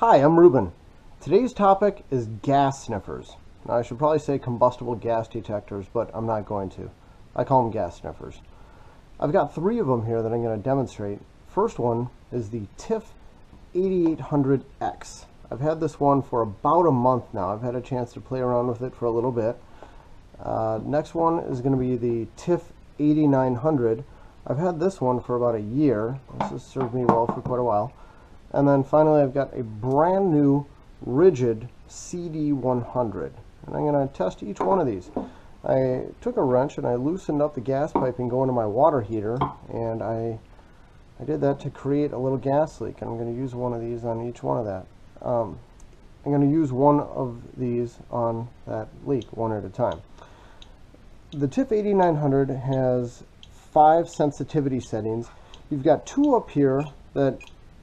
Hi, I'm Reuben. Today's topic is gas sniffers. Now, I should probably say combustible gas detectors, but I'm not going to. I call them gas sniffers. I've got three of them here that I'm going to demonstrate. First one is the TIF 8800X. I've had this one for about a month now. I've had a chance to play around with it for a little bit. Uh, next one is going to be the TIF 8900. I've had this one for about a year. This has served me well for quite a while. And then finally I've got a brand new Ridgid CD100. And I'm going to test each one of these. I took a wrench and I loosened up the gas piping going to my water heater and I I did that to create a little gas leak and I'm going to use one of these on each one of that. Um, I'm going to use one of these on that leak one at a time. The TIF 8900 has five sensitivity settings. You've got two up here that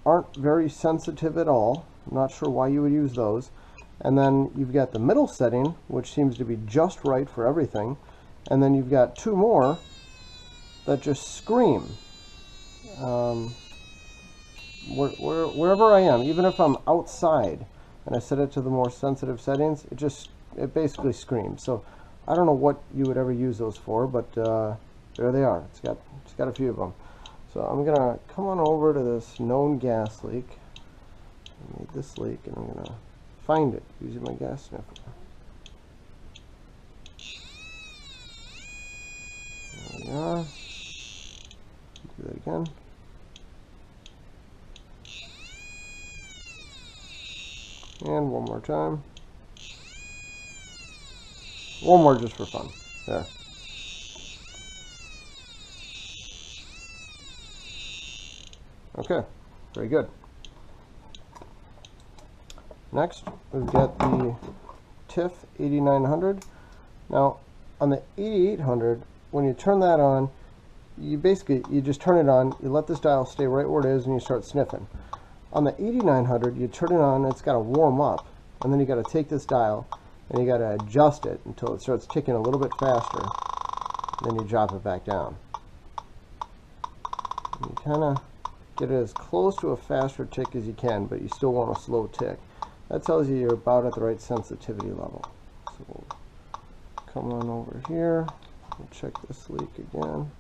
aren't very sensitive at all. I'm not sure why you would use those. And then you've got the middle setting, which seems to be just right for everything. And then you've got two more that just scream. Um, where, where, wherever I am, even if I'm outside and I set it to the more sensitive settings, it just, it basically screams. So I don't know what you would ever use those for, but uh, there they are. It's got, it's got a few of them. So I'm to come on over to this known gas leak. I made this leak and I'm to find it using my gas sniffer. There we are. Do that again. And one more time. One more just for fun. There. Okay, very good. Next, we've got the TIF 8900. Now, on the 8800, when you turn that on, you basically, you just turn it on, you let this dial stay right where it is, and you start sniffing. On the 8900, you turn it on, it's got to warm up, and then you got to take this dial, and you got to adjust it until it starts ticking a little bit faster, then you drop it back down. You kind of get it as close to a faster tick as you can, but you still want a slow tick. That tells you you're about at the right sensitivity level. So we'll come on over here and check this leak again.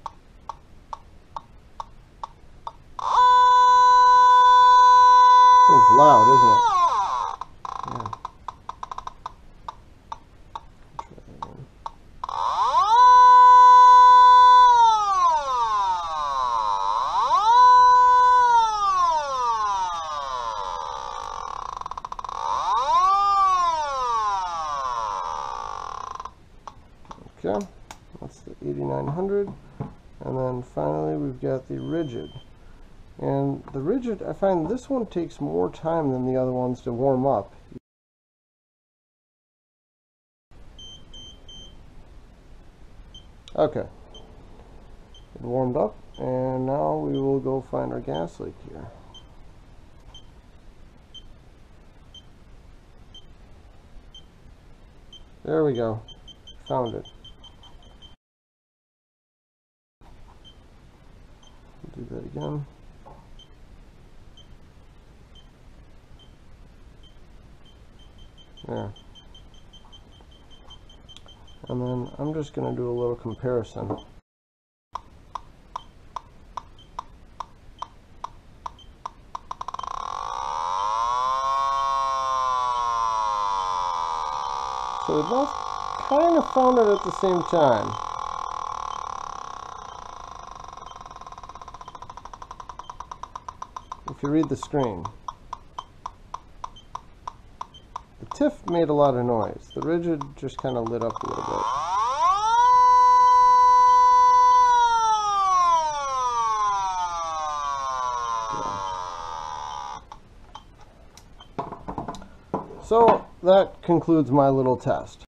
It's loud, isn't it? That's the 8900. And then finally we've got the Ridgid. And the Ridgid, I find this one takes more time than the other ones to warm up. Okay. It warmed up, and now we will go find our gas leak here. There we go. Found it. There. And then I'm just going to do a little comparison. So we both kind of found it at the same time. If you read the screen. The TIF made a lot of noise. The Ridgid just kind of lit up a little bit. So that concludes my little test.